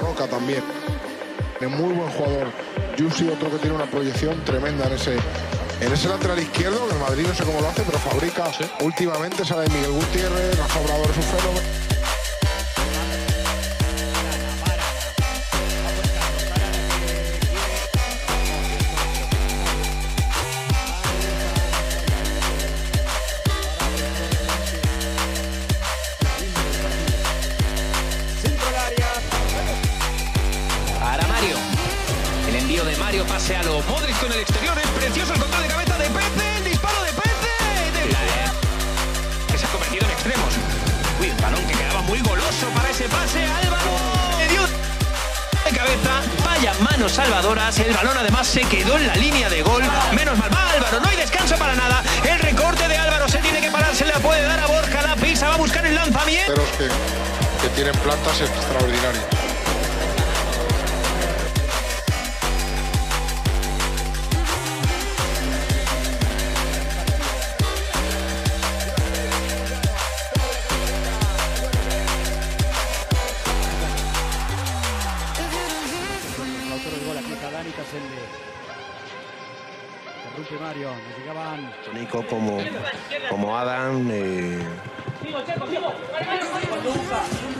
Roca también. Es muy buen jugador. Yusi, otro que tiene una proyección tremenda en ese, en ese lateral izquierdo. que El Madrid no sé cómo lo hace, pero fabrica últimamente. Sale Miguel Gutiérrez, Rafa Obrador es un Mario pase a lo Modric con el exterior. Es precioso el control de cabeza de Pepe. El disparo de Pepe. De que se ha convertido en extremos. Uy, el balón que quedaba muy goloso para ese pase. Álvaro. De cabeza. Vaya manos salvadoras. El balón además se quedó en la línea de gol. Menos mal. Va Álvaro. No hay descanso para nada. El recorte de Álvaro se tiene que parar. Se la puede dar a Borja. La pisa. Va a buscar el lanzamiento. Pero que, que tienen plantas extraordinarias. Mario. Llegaban Nico como, como Adam. eh,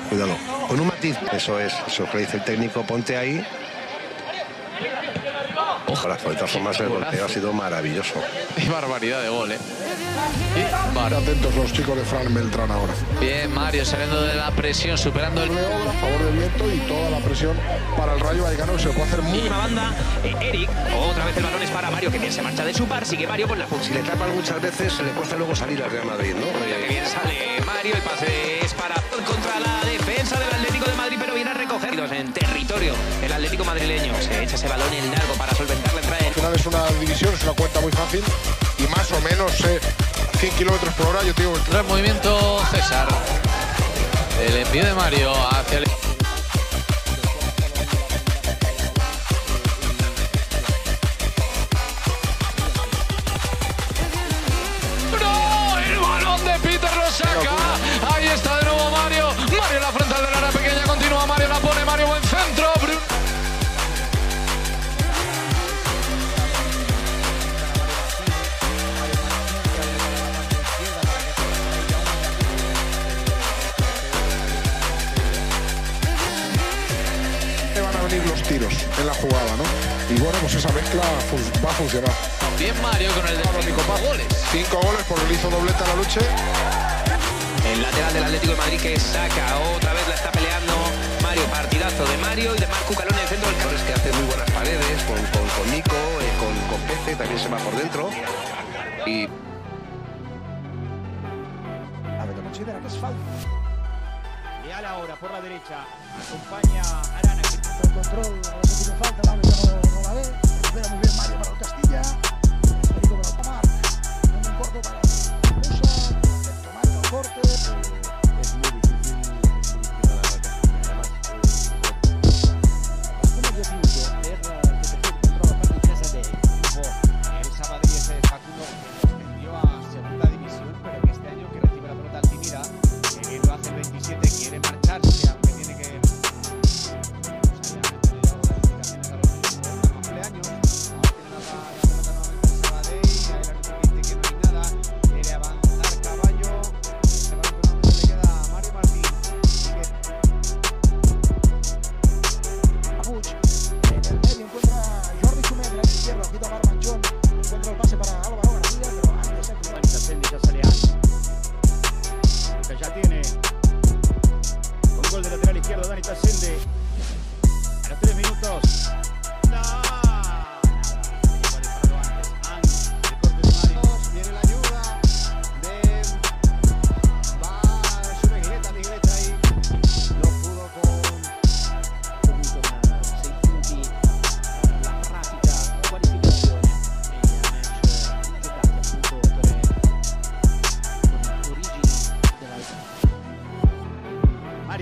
Cuidado, con un matiz. Eso es, eso que dice el técnico, ponte ahí. Ojalá, de todas formas el golpeo ha sido maravilloso. Y barbaridad de gol, ¿eh? Y Están bar- atentos los chicos de Fran Beltrán ahora. Bien, Mario saliendo de la presión, superando el... A favor del viento y toda la presión para el Rayo Vallecano que se puede hacer muy Última banda, eh, Eric. Otra vez el balón es para Mario, que bien se marcha de su par. Sigue Mario con la Si función. le tapan muchas veces, se le cuesta luego salir al Real Madrid, ¿no? Que Eh, bien sale Mario. El pase es para contra la defensa del Atlético de Madrid, pero viene a recogerlos en territorio. El Atlético madrileño se echa ese balón en largo para solventar. Al final es una división, es una cuenta muy fácil y más o menos eh, 100 kilómetros por hora. Yo te digo que El movimiento César. El envío de Mario hacia el... a los tiros en la jugada, ¿no? Y bueno, pues esa mezcla va a funcionar. Bien Mario con el de Nico goles. Cinco goles porque le hizo doblete a la lucha. El lateral del Atlético de Madrid que saca. Otra vez la está peleando Mario. Partidazo de Mario y de Marco Calón en el centro del campo. es que hace muy buenas paredes con, con, con Nico, eh, con, con Pepe, también se va por dentro. Y Árbitro considera que es falta. Leal ahora por la derecha. Acompaña a Arana por control, lo que tiene falta, la no, no la ve. Espera muy bien Mario para Castilla. Para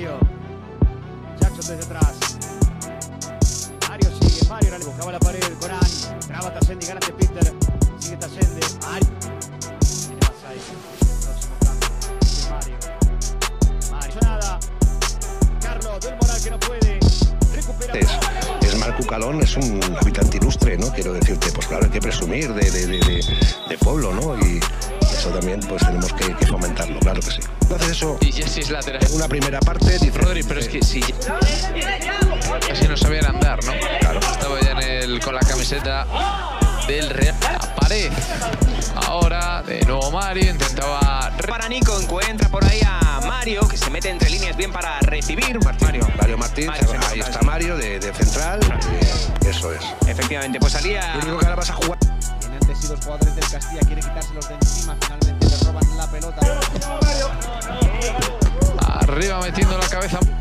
Mario. Jackson desde atrás. Mario sigue. Mario la buscaba la pared. Corán. Traba Tassendi. Gánate Peter. Sigue Tassendi. Mario. Tiene más ahí. Mario. Mario. Nada. Carlos del Moral que no puede. Recupera. Es, es Marco Calón, es un habitante ilustre, ¿no? Quiero decirte, pues claro, hay que presumir de, de, de, de pueblo, ¿no? Y eso también pues tenemos que, que fomentarlo, claro eso, Y Jesse es lateral. una primera parte, diferente. Rodri, pero es que si. Casi no sabían andar, ¿no? Claro. Estaba ya en el, con la camiseta del Real. La pared. Ahora, de nuevo Mario, intentaba. Para Nico encuentra por ahí a Mario, que se mete entre líneas bien para recibir. Mario. Mario Martín, Mario ahí está sí. Mario de, de central, eh, eso es. Efectivamente, pues salía. Lo único que ahora vas a jugar Tienen ante sí los jugadores del Castilla, quiere quitárselos de cabeza.